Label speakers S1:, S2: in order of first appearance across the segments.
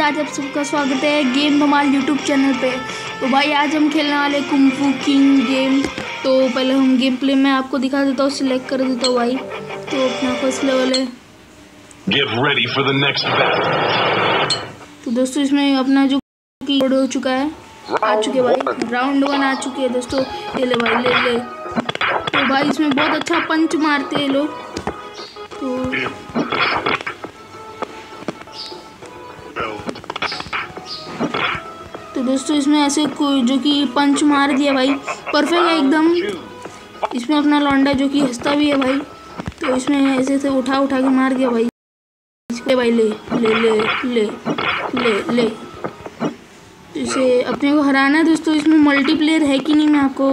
S1: आज आप सबका स्वागत है गेम धमाल यूट्यूब चैनल पे। तो भाई आज हम खेलने वाले कुंफू किंग गेम तो पहले हम गेम प्ले में आपको दिखा देता हूँ सिलेक्ट कर देता हूँ भाई। तो अपना फ़र्स्ट लेवल है।
S2: Get ready for the next battle.
S1: तो दोस्तों इसमें अपना जो की लोड हो चुका है आ चुके भाई। राउंड वन आ चुके हैं दोस्तों। ये ले भाई ले ले। तो भाई इसमें बहुत अच्छा पंच मारते हैं लोग। तो दोस्तों इसमें ऐसे कोई जो कि पंच मार दिया भाई। परफेक्ट है एकदम इसमें अपना लौंडा जो कि हंसता भी है भाई तो इसमें ऐसे से उठा उठा के मार दिया भाई। ले भाई ले ले ले ले ले ले। तो इसे अपने को हराना है दोस्तों इसमें मल्टीप्लेयर है कि नहीं मैं आपको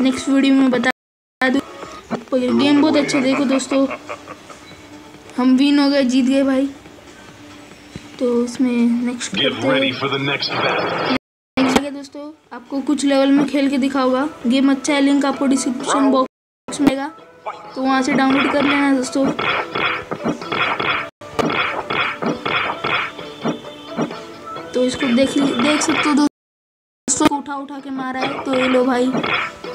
S1: नेक्स्ट वीडियो में बता दूँ। गेम बहुत अच्छा देखो दोस्तों। हम विन हो गए जीत गए भाई। तो इसमें नेक्स्ट दोस्तों, आपको कुछ लेवल में खेल के दिखाऊँगा। गेम अच्छा है लिंक आपको डिस्क्रिप्शन बॉक्स मिलेगा। तो वहाँ से डाउनलोड कर लेना दोस्तों। तो इसको देख देख सकते हो दोस्तों, उठा उठा के मारा है। तो ये लो भाई,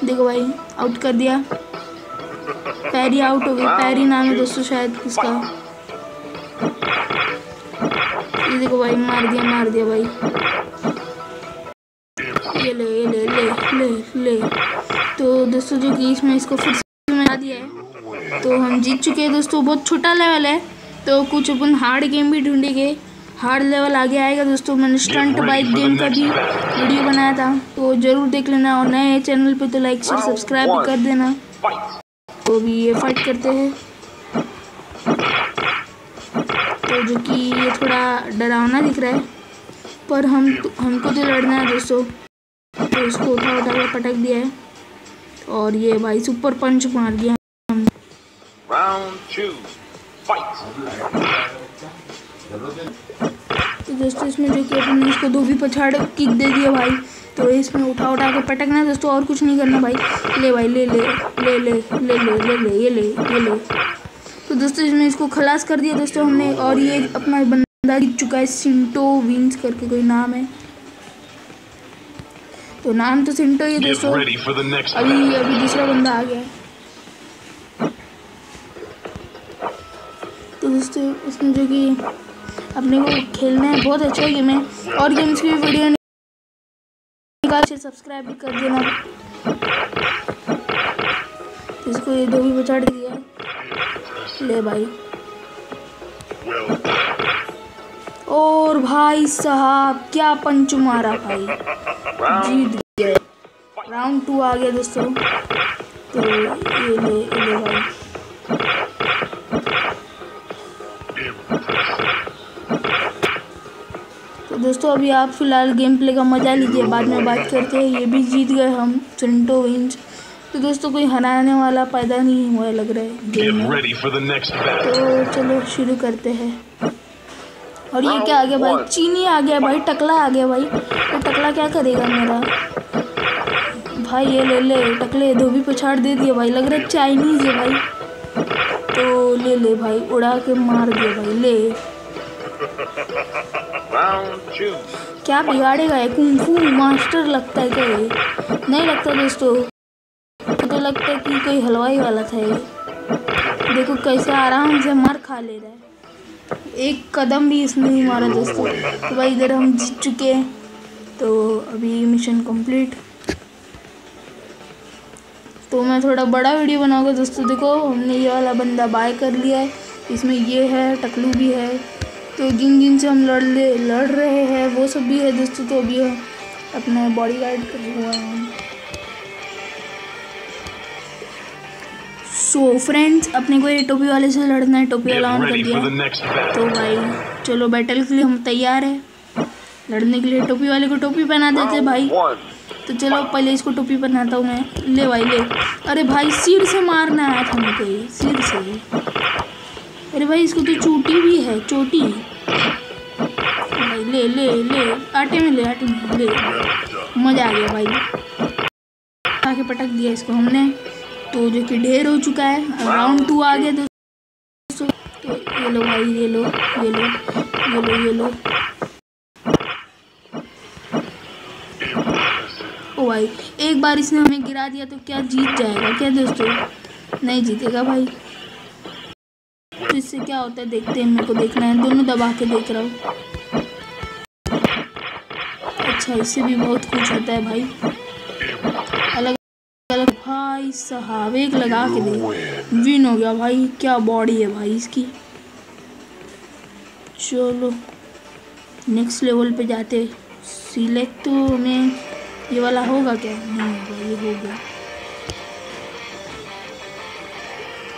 S1: देखो भाई आउट कर दिया। पैरी आउट हो गई। पैरी नाम है दोस्तों शायद इसका। ये देखो भाई, मार दिया मार दिया भाई। दोस्तों जो कि इसमें इसको फिर से मिला दिया है। तो हम जीत चुके हैं दोस्तों बहुत छोटा लेवल है। तो कुछ अपन हार्ड गेम भी ढूंढेंगे। हार्ड लेवल आगे आएगा दोस्तों मैंने स्टंट बाइक गेम का भी वीडियो बनाया था। तो ज़रूर देख लेना और नए चैनल पे तो लाइक शेयर सब्सक्राइब भी कर देना। तो अभी ये फाइट करते हैं। तो जो कि ये थोड़ा डरावना दिख रहा है पर हम हमको तो लड़ना है दोस्तों। तो इसको उठा उठा के पटक दिया है। और ये भाई सुपर पंच मार दिया तो दोस्तों इसमें जो कि अपन इसको धोबी पछाड़ किक दे दिया भाई। तो इसमें उठा उठा के पटकना है दोस्तों और कुछ नहीं करना भाई। ले भाई ले ले ले ले ले ले ले ले ये ले ये ले। तो दोस्तों इसमें इसको खलास कर दिया दोस्तों हमने और ये अपना बंदा जीत चुका है। सिंटो विंस करके कोई नाम है। तो नाम तो सिंटो ही दोस्तों। अभी अभी दूसरा बंदा आ गया। तो दोस्तों इसमें जो कि अपने को खेलना है बहुत अच्छा गेम है। और गेम्स की वीडियो निकाल से सब्सक्राइब भी कर देना। इसको ये दो भी बचा दिया ले भाई। और भाई साहब क्या पंच मारा भाई? जीत गए। राउंड टू आ गया दोस्तों। तो ये ले ये ले भाई। तो दोस्तों अभी आप फ़िलहाल गेम प्ले का मज़ा लीजिए बाद में बात करते हैं। ये भी जीत गए हम सिंटो विंच तो दोस्तों कोई हराने वाला पैदा नहीं हुआ लग रहा है गेम में. तो चलो शुरू करते हैं। और ये क्या आ गया भाई? चीनी आ गया भाई टकला आ गया भाई। तो टकला क्या करेगा मेरा? भाई ये ले ले टकले धोबी पछाड़ दे दिया भाई। लग रहा है चाइनीज़ है भाई। तो ले ले भाई उड़ा के मार दिया भाई ले। क्या बिगाड़ेगा ये? कुंफू मास्टर लगता है क्या ये? नहीं लगता दोस्तों। तो लगता है कि कोई हलवाई वाला था ये। देखो कैसे आराम से मर खा ले रहा है। एक कदम भी इसने नहीं मारा दोस्तों। तो भाई इधर हम जीत चुके हैं। तो अभी मिशन कंप्लीट तो मैं थोड़ा बड़ा वीडियो बनाऊँगा दोस्तों। देखो, हमने ये वाला बंदा बाय कर लिया है। इसमें ये है, टकलू भी है। तो जिन जिन से हम लड़ ले, लड़ रहे हैं, वो सब भी है दोस्तों। तो अभी अपना बॉडी गार्ड हुआ है सो फ्रेंड्स अपने को ये टोपी वाले से लड़ना है टोपी वाला ऑन कर दिया। है। तो भाई चलो बैटल के लिए हम तैयार हैं। लड़ने के लिए टोपी वाले को टोपी पहना देते भाई। तो चलो पहले इसको टोपी पहनाता हूँ मैं। ले भाई ले। अरे भाई सिर से मारना मेरे को ये सिर से। अरे भाई इसको तो चोटी भी है चोटी। भाई ले ले ले। आटे में ले आटे में ले। मज़ा आ गया भाई। आके पटक दिया इसको हमने। तो जो कि ढेर हो चुका है। राउंड टू आ गया दोस्तों। तो ये लो भाई, ये लो ये लो ये लो ये लो। ओ भाई, एक बार इसने हमें गिरा दिया तो क्या जीत जाएगा क्या दोस्तों? नहीं जीतेगा भाई। तो इससे क्या होता है, देखते हैं, मेरे को देखना है। दोनों दबा के देख रहा हूँ। अच्छा इससे भी बहुत कुछ होता है भाई। भाई साहब एक लगा के दे। विन हो गया भाई क्या बॉडी है भाई इसकी? चलो नेक्स्ट लेवल पे जाते सिलेक्ट तो हमें ये वाला होगा क्या? नहीं होगा ये हो गया।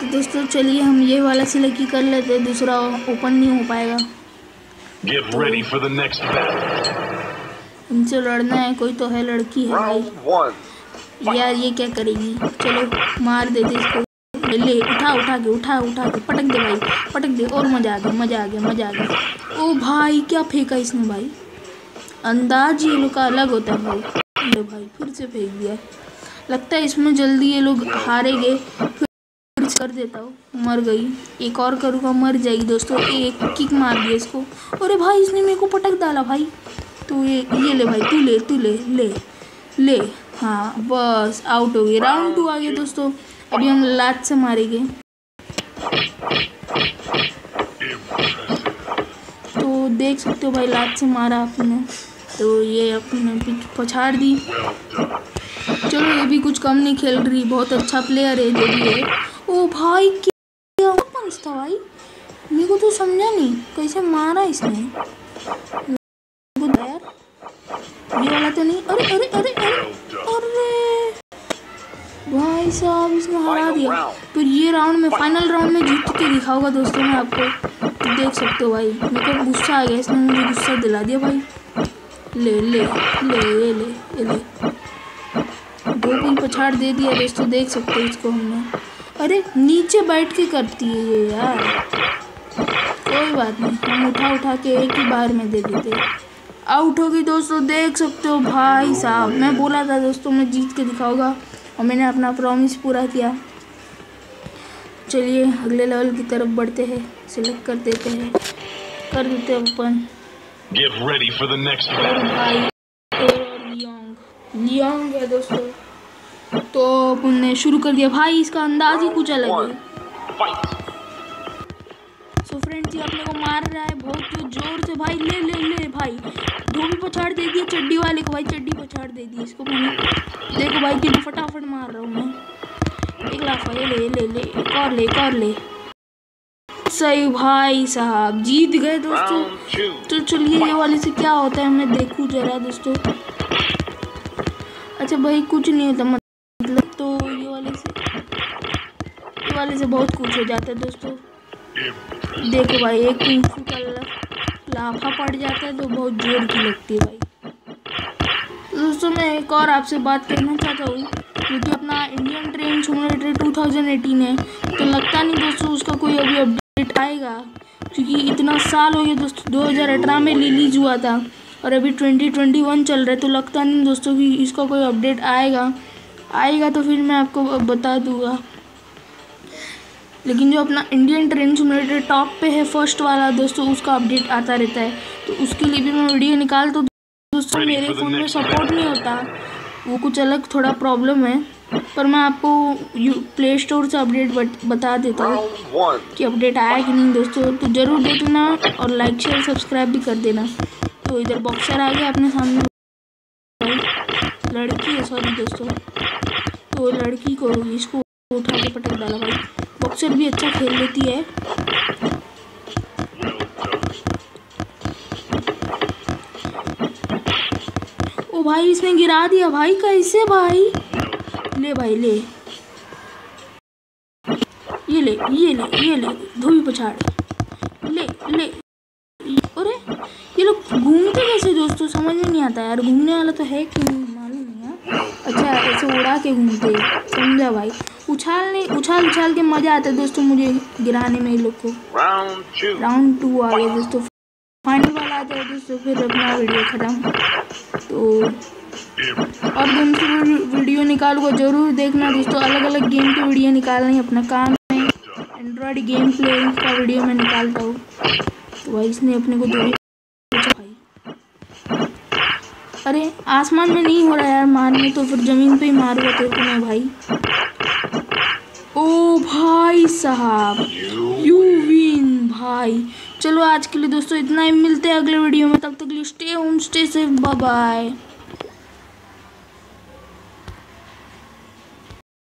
S1: तो दोस्तों चलिए हम ये वाला सिलेक्ट ही कर लेते हैं दूसरा ओपन नहीं हो पाएगा।
S2: Get ready for the next battle.
S1: इनसे लड़ना है कोई तो है लड़की है भाई. यार ये क्या करेगी? चलो, मार देते इसको। ले उठा उठा के, उठा उठा के, पटक दे भाई, पटक दे, और मज़ा आ गया, मज़ा आ गया, मज़ा आ गया। ओ भाई, क्या फेंका इसने भाई? अंदाज ये लोग का अलग होता है भाई। ले भाई, फिर से फेंक दिया। लगता है इसमें जल्दी ये लोग हारेंगे। फिर कर देता हूँ, मर गई। एक और करूँगा, मर जाएगी दोस्तों। एक किक मार दिया इसको। अरे भाई, इसने मेरे को पटक डाला भाई। तो ये ये ले भाई, तू ले तू ले ले ले। हाँ बस आउट हो गई। राउंड टू आ गए दोस्तों। अभी हम लात से मारेंगे। तो देख सकते हो भाई लात से मारा आपने। तो ये अपने पछाड़ दी। चलो, ये भी कुछ कम नहीं खेल रही। बहुत अच्छा प्लेयर है जो भी है। ओ भाई, क्या था भाई? मेरे को तो समझा नहीं। कैसे मारा इसने? तो यार, ये वाला तो नहीं। अरे अरे अरे अरे भाई साहब इसने हरा दिया। फिर ये राउंड में फाइनल राउंड में जीत के दिखाऊँगा दोस्तों मैं आपको। तो देख सकते हो भाई मेरे को गुस्सा आ गया इसने मुझे गुस्सा दिला दिया भाई। ले ले ले ले ले ले। दो पिन पछाड़ दे दिया दोस्तों देख सकते हो इसको हमने। अरे नीचे बैठ के करती है ये यार। कोई बात नहीं हम उठा उठा के एक ही बार में दे देते। आउट होगी दोस्तों देख सकते हो भाई साहब। मैं बोला था दोस्तों मैं जीत के दिखाऊँगा। और मैंने अपना प्रॉमिस पूरा किया। चलिए अगले लेवल की तरफ़ बढ़ते हैं सिलेक्ट कर देते हैं। कर देते हैं open
S2: Get ready for the next
S1: और
S2: battle.
S1: भाई और लियोंग। है दोस्तों। तो उनने शुरू कर दिया। भाई इसका अंदाज ही कुछ अलग है। सो फ्रेंड्स ये अपने को मार रहा है बहुत ज़ोर से। भाई ले ले ले भाई। दो भी पछाड़ दे दिया चड्डी वाले को भाई चड्डी पछाड़ दे दी इसको मैंने। देखो भाई कितना फटाफट मार रहा हूँ मैं। एक लाख ये ले ले ले एक और ले एक और ले। सही भाई साहब जीत गए दोस्तों। तो चलिए ये वाले से क्या होता है मैं देखूँ जरा दोस्तों। अच्छा भाई कुछ नहीं होता मतलब तो ये वाले से ये वाले से बहुत कुछ हो जाता है दोस्तों। देखो भाई एक का लाफा पड़ जाता है तो बहुत ज़ोर की लगती है भाई। दोस्तों, मैं एक और आपसे बात करना चाहता हूँ। क्योंकि अपना इंडियन ट्रेन सिमुलेटर 2018 है तो लगता नहीं दोस्तों उसका कोई अभी अपडेट आएगा? क्योंकि इतना साल हो गया दोस्तों 2018 में रिलीज़ हुआ था और अभी 2021 चल रहा है तो लगता नहीं दोस्तों कि इसका कोई अपडेट आएगा। आएगा तो फिर मैं आपको बता दूँगा। लेकिन जो अपना इंडियन ट्रेन सिमुलेटर टॉप पे है फ़र्स्ट वाला दोस्तों उसका अपडेट आता रहता है। तो उसके लिए भी मैं वीडियो निकाल तो दोस्तों मेरे फ़ोन में सपोर्ट नहीं होता। वो कुछ अलग थोड़ा प्रॉब्लम है पर मैं आपको यू प्ले स्टोर से अपडेट बत, बता देता हूँ कि अपडेट आया कि नहीं दोस्तों। तो ज़रूर देख लेना और लाइक शेयर सब्सक्राइब भी कर देना। तो इधर बॉक्सर आ गया अपने सामने। लड़की है सॉरी दोस्तों। तो लड़की को इसको उठा के पटक डाला भाई। बॉक्सर भी अच्छा खेल लेती है। ओ भाई, इसने गिरा दिया भाई, कैसे भाई? ले भाई, ले। ये ले ये ले ये ले, धोबी पछाड़। ले ले। अरे, ये लोग घूमते कैसे दोस्तों? समझ नहीं आता यार, घूमने वाला तो है कि नहीं, मालूम नहीं यार। अच्छा ऐसे उड़ा के घूमते समझा भाई। उछालने उछाल उछाल के मज़ा आता है दोस्तों मुझे गिराने में ये लोग को। राउंड टू आ गया दोस्तों। फाइनल वाला आ जाए दोस्तों फिर अपना वीडियो ख़त्म। तो और गेम की वीडियो निकालूँगा ज़रूर देखना दोस्तों। अलग अलग गेम की वीडियो निकालना ही अपना काम है। एंड्रॉयड गेम प्ले का वीडियो मैं निकालता हूँ। तो भाई इसने अपने को दो भाई अरे आसमान में नहीं हो रहा यार मारने तो फिर ज़मीन पे ही मारूँगा तेरे को मैं भाई। ओ भाई साहब यू विन भाई। चलो आज के लिए दोस्तों इतना ही, मिलते हैं अगले वीडियो में, तब तक लिए stay home stay safe bye bye